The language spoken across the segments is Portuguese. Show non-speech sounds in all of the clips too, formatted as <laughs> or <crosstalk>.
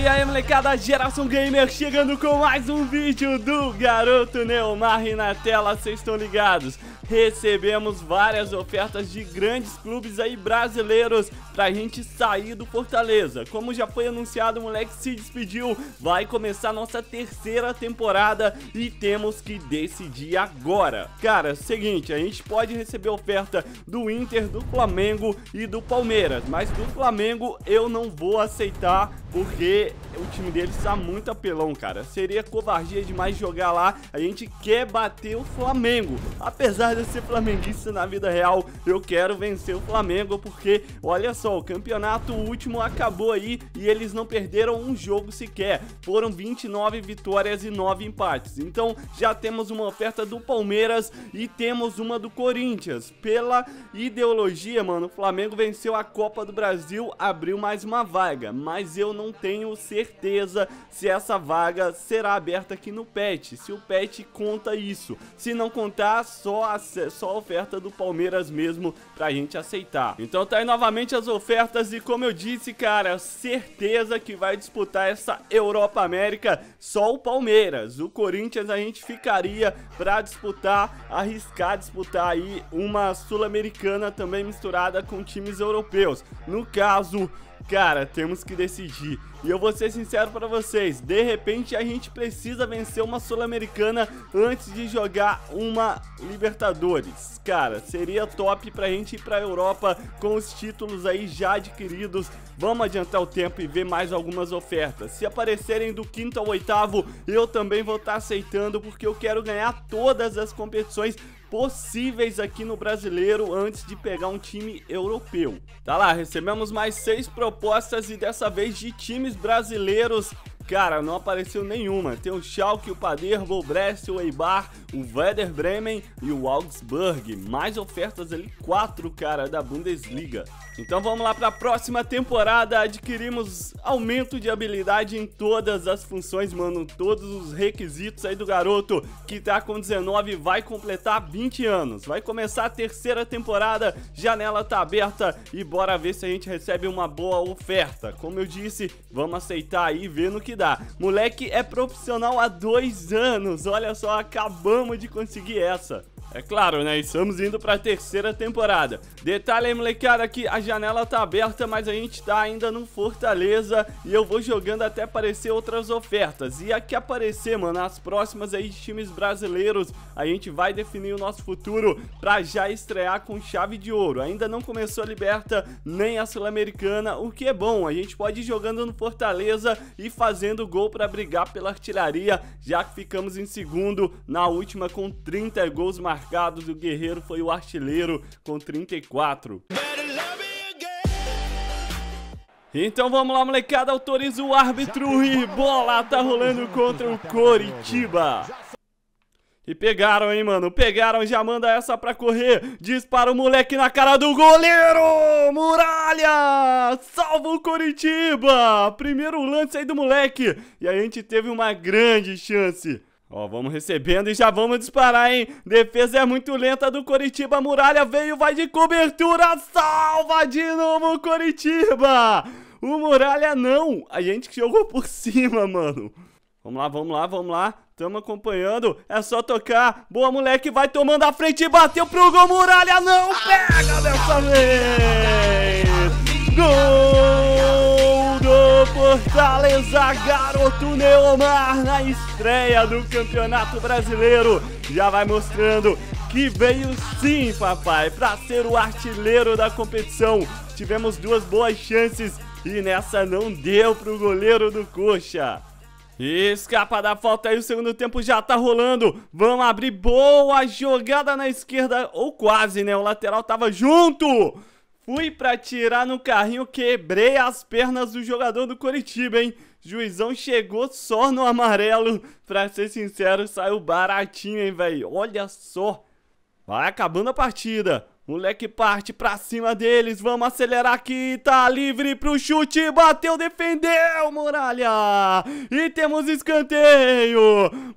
E aí molecada, Geração Gamer chegando com mais um vídeo do Garoto Neomar e na tela vocês estão ligados. Recebemos várias ofertas de grandes clubes aí brasileiros pra gente sair do Fortaleza. Como já foi anunciado, o moleque se despediu, vai começar nossa terceira temporada e temos que decidir agora. Cara, seguinte, a gente pode receber oferta do Inter, do Flamengo e do Palmeiras, mas do Flamengo eu não vou aceitar porque o time deles está muito apelão, cara. Seria covardia demais jogar lá. A gente quer bater o Flamengo. Apesar de ser flamenguista na vida real, eu quero vencer o Flamengo porque, olha só, o campeonato último acabou aí e eles não perderam um jogo sequer. Foram 29 vitórias e 9 empates. Então, já temos uma oferta do Palmeiras e temos uma do Corinthians. Pela ideologia, mano, o Flamengo venceu a Copa do Brasil, abriu mais uma vaga, mas eu não tenho certeza se essa vaga será aberta aqui no PET, se o PET conta isso. Se não contar, só a, só a oferta do Palmeiras mesmo pra gente aceitar. Então tá aí novamente as ofertas e como eu disse, cara, certeza que vai disputar essa Europa América só o Palmeiras. O Corinthians a gente ficaria pra disputar, arriscar disputar aí uma Sul-Americana também misturada com times europeus. No caso, Cara, temos que decidir. E eu vou ser sincero para vocês, de repente a gente precisa vencer uma Sul-Americana antes de jogar uma Libertadores. Cara, seria top pra gente ir pra Europa com os títulos aí já adquiridos. Vamos adiantar o tempo e ver mais algumas ofertas. Se aparecerem do quinto ao oitavo, eu também vou estar tá aceitando porque eu quero ganhar todas as competições possíveis aqui no brasileiro antes de pegar um time europeu. Tá lá, recebemos mais seis propostas e dessa vez de times brasileiros Cara, não apareceu nenhuma. Tem o Schalke, o Paderborn, o Brest, o Eibar, o Werder Bremen e o Augsburg. Mais ofertas ali, quatro, cara, da Bundesliga. Então vamos lá para a próxima temporada. Adquirimos aumento de habilidade em todas as funções, mano. Todos os requisitos aí do garoto que tá com 19 vai completar 20 anos. Vai começar a terceira temporada, janela tá aberta e bora ver se a gente recebe uma boa oferta. Como eu disse, vamos aceitar aí e ver no que Moleque é profissional há dois anos. Olha só, acabamos de conseguir essa. É claro, né? Estamos indo para a terceira temporada. Detalhe aí, molecada, que a janela tá aberta, mas a gente tá ainda no Fortaleza e eu vou jogando até aparecer outras ofertas. E aqui aparecer, mano, as próximas aí de times brasileiros, a gente vai definir o nosso futuro para já estrear com chave de ouro. Ainda não começou a Liberta nem a Sul-Americana, o que é bom. A gente pode ir jogando no Fortaleza e fazendo gol para brigar pela artilharia, já que ficamos em segundo na última com 30 gols marcados marcados e o Guerreiro foi o artilheiro com 34. Então vamos lá, molecada, autoriza o árbitro e bola tá rolando contra o Coritiba. E pegaram, hein, mano, pegaram, já manda essa pra correr, dispara o moleque na cara do goleiro, Muralha, salva o Coritiba, primeiro lance aí do moleque, e a gente teve uma grande chance. Ó, vamos recebendo e já vamos disparar, hein? Defesa é muito lenta do Coritiba. Muralha veio, vai de cobertura. Salva de novo o Coritiba. O Muralha não. A gente jogou por <laughs> cima, mano. Vamos lá, vamos lá, vamos lá. Tamo acompanhando. É só tocar. Boa, moleque. Vai tomando a frente e bateu pro gol. Muralha não pega dessa vez. Gol! Fortaleza, garoto Neomar na estreia do Campeonato Brasileiro. Já vai mostrando que veio sim, papai, para ser o artilheiro da competição. Tivemos duas boas chances e nessa não deu pro goleiro do Coxa. Escapa da falta aí, o segundo tempo já tá rolando. Vamos abrir boa jogada na esquerda, ou quase, né? O lateral tava junto. Fui pra tirar no carrinho, quebrei as pernas do jogador do Coritiba, hein? Juizão chegou só no amarelo. Pra ser sincero, saiu baratinho, hein, velho? Olha só. Vai acabando a partida. Moleque parte pra cima deles. Vamos acelerar aqui. Tá livre pro chute. Bateu, defendeu, Muralha. E temos escanteio.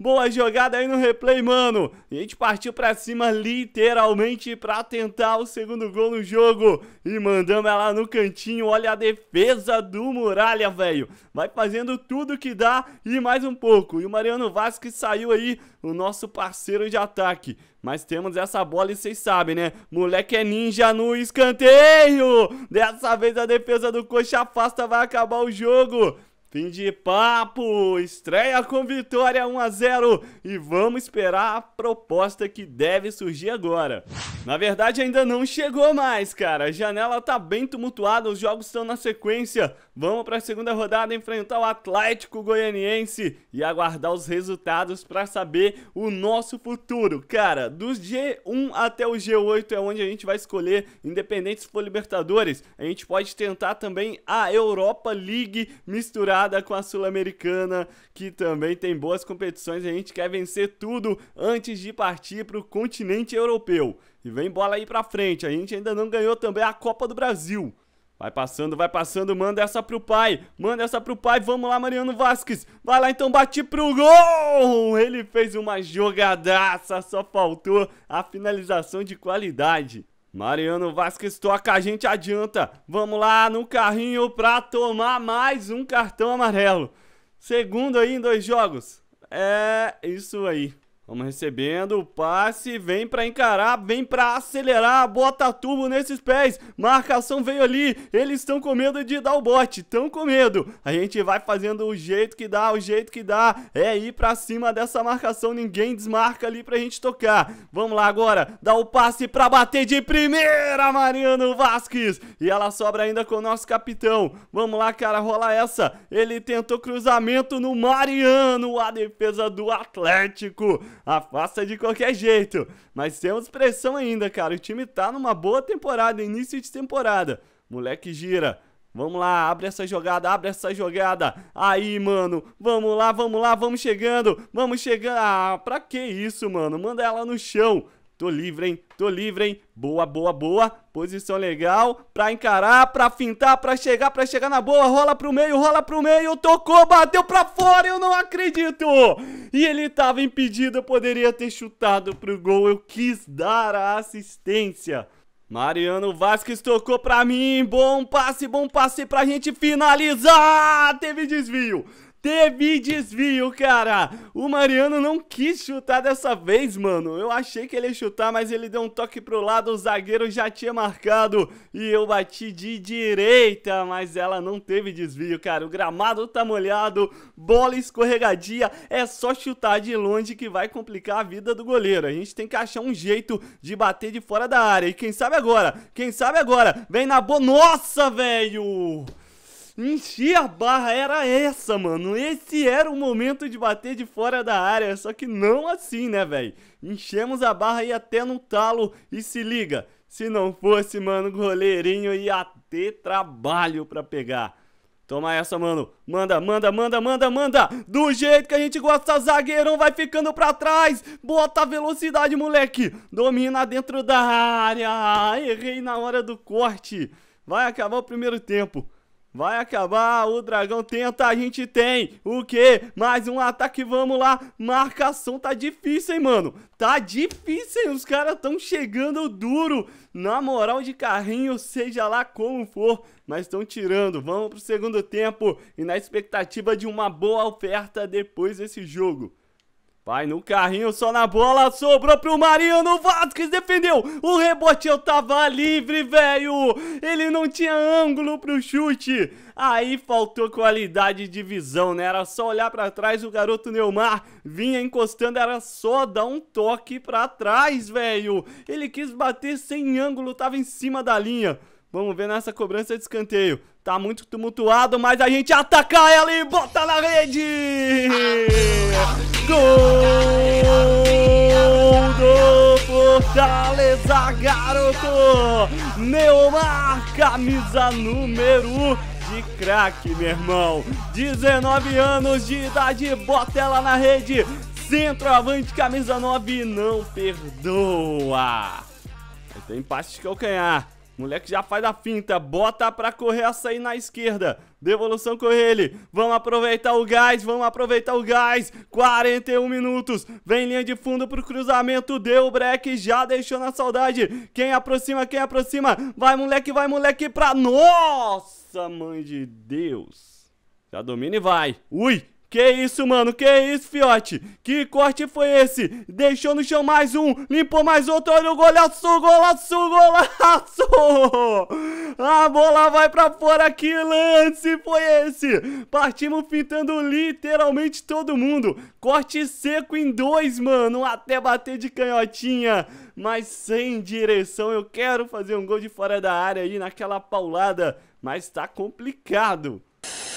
Boa jogada aí no replay, mano. A gente partiu pra cima literalmente pra tentar o segundo gol no jogo. E mandamos ela no cantinho. Olha a defesa do Muralha, velho. Vai fazendo tudo que dá e mais um pouco. E o Mariano Vasquez saiu aí, o nosso parceiro de ataque. Mas temos essa bola e vocês sabem, né? Moleque é ninja no escanteio! Dessa vez a defesa do Coxa afasta, vai acabar o jogo. Fim de papo, estreia com vitória 1 a 0 e vamos esperar a proposta que deve surgir agora. Na verdade ainda não chegou mais, cara. A janela tá bem tumultuada, os jogos estão na sequência. Vamos para a segunda rodada enfrentar o Atlético Goianiense e aguardar os resultados para saber o nosso futuro. Cara, dos G1 até o G8 é onde a gente vai escolher, independente se for Libertadores. A gente pode tentar também a Europa League misturar com a Sul-Americana, que também tem boas competições. A gente quer vencer tudo antes de partir para o continente europeu. E vem bola aí para frente. A gente ainda não ganhou também a Copa do Brasil. Vai passando, vai passando, manda essa pro pai, manda essa pro pai, vamos lá Mariano Vasquez, vai lá então, bate pro gol, ele fez uma jogadaça, só faltou a finalização de qualidade. Mariano Vasquez toca, a gente adianta. Vamos lá no carrinho pra tomar mais um cartão amarelo. Segundo aí em dois jogos. É isso aí. Vamos recebendo o passe, vem para encarar, vem para acelerar, bota turbo nesses pés. Marcação veio ali, eles estão com medo de dar o bote, estão com medo. A gente vai fazendo o jeito que dá, o jeito que dá. É ir para cima dessa marcação, ninguém desmarca ali pra gente tocar. Vamos lá agora, dá o passe para bater de primeira, Mariano Vasquez. E ela sobra ainda com o nosso capitão. Vamos lá, cara, rola essa. Ele tentou cruzamento no Mariano, a defesa do Atlético afasta de qualquer jeito. Mas temos pressão ainda, cara. O time tá numa boa temporada, início de temporada. Moleque gira. Vamos lá, abre essa jogada, abre essa jogada. Aí, mano, vamos lá, vamos lá, vamos chegando, vamos chegando. Ah, pra que isso, mano? Manda ela no chão. Tô livre, hein? Tô livre, hein? Boa, boa, boa. Posição legal. Pra encarar, pra fintar, pra chegar, pra chegar na boa. Rola pro meio, rola pro meio. Tocou, bateu pra fora. Eu não acredito. E ele tava impedido. Eu poderia ter chutado pro gol. Eu quis dar a assistência. Mariano Vasquez tocou pra mim. Bom passe, bom passe pra gente finalizar. Teve desvio. Teve desvio, cara. O Mariano não quis chutar dessa vez, mano. Eu achei que ele ia chutar, mas ele deu um toque pro lado. O zagueiro já tinha marcado. E eu bati de direita, mas ela não teve desvio, cara. O gramado tá molhado, bola escorregadia. É só chutar de longe que vai complicar a vida do goleiro. A gente tem que achar um jeito de bater de fora da área. E quem sabe agora? Quem sabe agora? Vem na boa. Nossa, velho! Encher a barra era essa, mano. Esse era o momento de bater de fora da área. Só que não assim, né, velho? Enchemos a barra e até no talo. E se liga, se não fosse, mano, goleirinho ia ter trabalho pra pegar. Toma essa, mano. Manda, manda, manda, manda, manda. Do jeito que a gente gosta, zagueirão vai ficando pra trás. Bota a velocidade, moleque. Domina dentro da área. Errei na hora do corte. Vai acabar o primeiro tempo. Vai acabar, o dragão tenta, a gente tem. O quê? Mais um ataque, vamos lá. Marcação tá difícil, hein, mano. Tá difícil, hein? Os caras tão chegando duro. Na moral de carrinho, seja lá como for. Mas estão tirando. Vamos pro segundo tempo. E na expectativa de uma boa oferta depois desse jogo. Vai no carrinho, só na bola, sobrou pro Mariano Vasquez, defendeu, o rebote eu tava livre, velho, ele não tinha ângulo pro chute, aí faltou qualidade de visão, né, era só olhar pra trás, o garoto Neymar vinha encostando, era só dar um toque pra trás, velho, ele quis bater sem ângulo, tava em cima da linha, Vamos ver nessa cobrança de escanteio. Tá muito tumultuado, mas a gente ataca ela e bota na rede! Gol do Fortaleza, garoto! Neomar, camisa número de craque, meu irmão. 19 anos de idade, bota ela na rede. Centroavante, camisa 9, não perdoa. Tem passe de calcanhar. Moleque já faz a finta, bota pra correr a sair na esquerda. Devolução com ele. Vamos aproveitar o gás, vamos aproveitar o gás. 41 minutos. Vem linha de fundo pro cruzamento. Deu o break, já deixou na saudade. Quem aproxima, quem aproxima. Vai, moleque, vai, moleque, pra. Nossa, mãe de Deus. Já domina e vai. Ui, que isso, mano? Que isso, fiote? Que corte foi esse? Deixou no chão mais um, limpou mais outro, olha o golaço, golaço, golaço! <laughs> A bola vai pra fora, que lance foi esse? Partimos pintando literalmente todo mundo. Corte seco em dois, mano, até bater de canhotinha. Mas sem direção, eu quero fazer um gol de fora da área aí naquela paulada, mas tá complicado.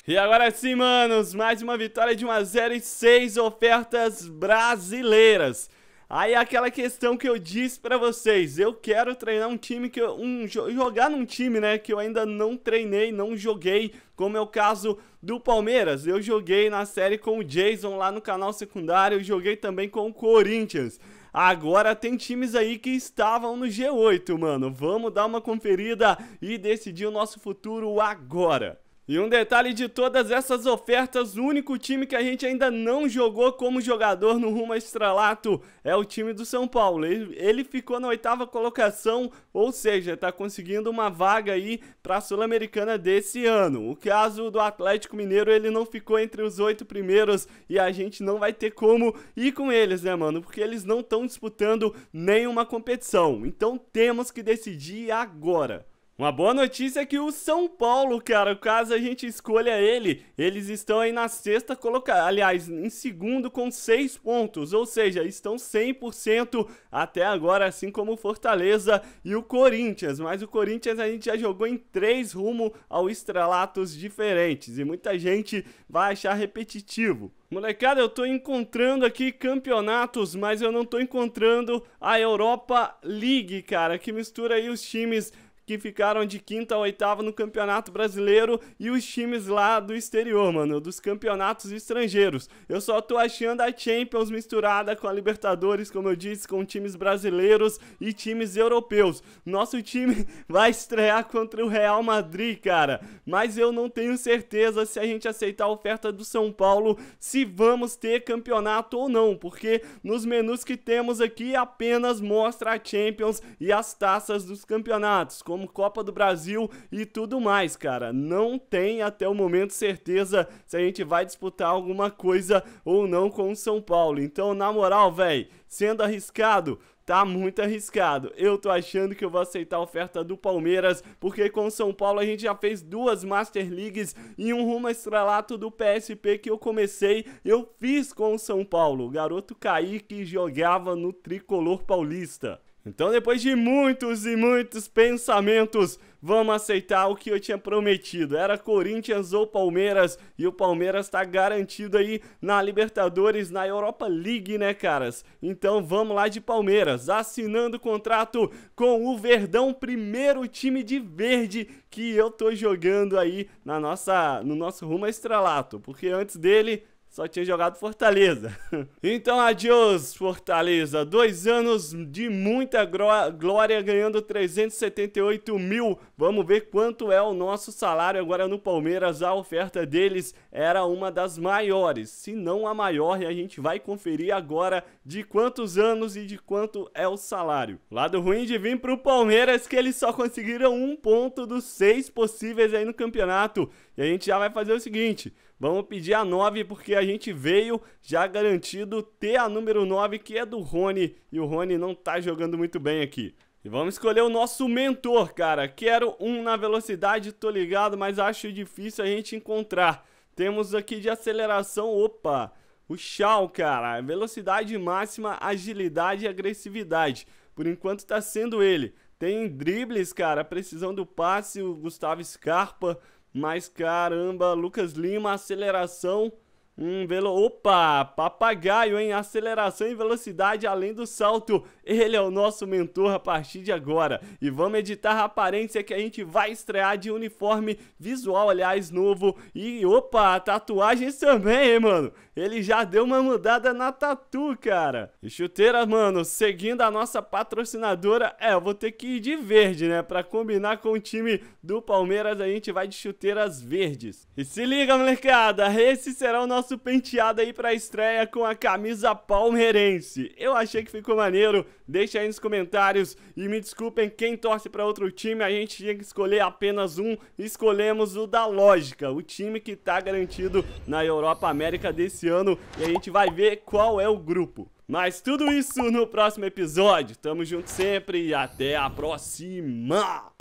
E agora sim, manos, mais uma vitória de 1 a 0 e 6 ofertas brasileiras. Aí aquela questão que eu disse pra vocês, eu quero treinar um time que eu, um, jogar num time, né, que eu ainda não treinei, não joguei, como é o caso do Palmeiras. Eu joguei na série com o Jason lá no canal secundário, eu joguei também com o Corinthians. Agora tem times aí que estavam no G8, mano. Vamos dar uma conferida e decidir o nosso futuro agora. E um detalhe de todas essas ofertas, o único time que a gente ainda não jogou como jogador no rumo estrelato é o time do São Paulo. Ele ficou na oitava colocação, ou seja, está conseguindo uma vaga aí para a Sul-Americana desse ano. O caso do Atlético Mineiro, ele não ficou entre os oito primeiros e a gente não vai ter como ir com eles, né, mano? Porque eles não estão disputando nenhuma competição. Então temos que decidir agora. Uma boa notícia é que o São Paulo, cara, caso a gente escolha ele, eles estão aí na sexta colocada, aliás, em segundo com seis pontos, ou seja, estão 100% até agora, assim como o Fortaleza e o Corinthians, mas o Corinthians a gente já jogou em três rumo ao estrelatos diferentes, e muita gente vai achar repetitivo. Molecada, eu tô encontrando aqui campeonatos, mas eu não tô encontrando a Europa League, cara, que mistura aí os times que ficaram de quinta a oitava no Campeonato Brasileiro e os times lá do exterior, mano, dos campeonatos estrangeiros. Eu só tô achando a Champions misturada com a Libertadores, como eu disse, com times brasileiros e times europeus. Nosso time <laughs> vai estrear contra o Real Madrid, cara, mas eu não tenho certeza se a gente aceitar a oferta do São Paulo se vamos ter campeonato ou não, porque nos menus que temos aqui apenas mostra a Champions e as taças dos campeonatos, como Copa do Brasil e tudo mais, cara. Não tem até o momento certeza se a gente vai disputar alguma coisa ou não com o São Paulo. Então, na moral, velho, sendo arriscado, tá muito arriscado. Eu tô achando que eu vou aceitar a oferta do Palmeiras, porque com o São Paulo a gente já fez duas Master Leagues e um rumo estrelato do PSP que eu comecei, eu fiz com o São Paulo. O garoto Kaique jogava no tricolor paulista. Então, depois de muitos e muitos pensamentos, vamos aceitar o que eu tinha prometido. Era Corinthians ou Palmeiras, e o Palmeiras tá garantido aí na Libertadores, na Europa League, né, caras? Então, vamos lá de Palmeiras, assinando contrato com o Verdão, primeiro time de verde que eu tô jogando aí na nossa, no nosso rumo estrelato, porque antes dele só tinha jogado Fortaleza. <laughs> então, adiós, Fortaleza. Dois anos de muita glória, ganhando 378 mil. Vamos ver quanto é o nosso salário agora no Palmeiras. A oferta deles era uma das maiores, se não a maior, e a gente vai conferir agora de quantos anos e de quanto é o salário. Lado ruim de vir pro Palmeiras que eles só conseguiram um ponto dos seis possíveis aí no campeonato. E a gente já vai fazer o seguinte: vamos pedir a 9 porque a gente veio já garantido ter a número 9 que é do Rony e o Rony não tá jogando muito bem aqui. E vamos escolher o nosso mentor, cara. Quero um na velocidade, tô ligado, mas acho difícil a gente encontrar. Temos aqui de aceleração, opa, o Shao, cara. Velocidade máxima, agilidade e agressividade. Por enquanto tá sendo ele. Tem dribles, cara, precisão do passe, o Gustavo Scarpa. Mas caramba, Lucas Lima, aceleração. Hum, velo... Opa, papagaio, hein? Aceleração e velocidade além do salto. Ele é o nosso mentor a partir de agora. E vamos editar a aparência que a gente vai estrear de uniforme visual, aliás, novo. E, opa, tatuagens também, hein, mano? Ele já deu uma mudada na tatu, cara. E chuteiras, mano, seguindo a nossa patrocinadora, é, eu vou ter que ir de verde, né? Pra combinar com o time do Palmeiras, a gente vai de chuteiras verdes. E se liga, molecada, esse será o nosso penteado aí pra estreia com a camisa palmeirense. Eu achei que ficou maneiro, deixa aí nos comentários e me desculpem quem torce pra outro time, a gente tinha que escolher apenas um, escolhemos o da lógica, o time que tá garantido na Europa América desse ano e a gente vai ver qual é o grupo. Mas tudo isso no próximo episódio. Tamo junto sempre e até a próxima!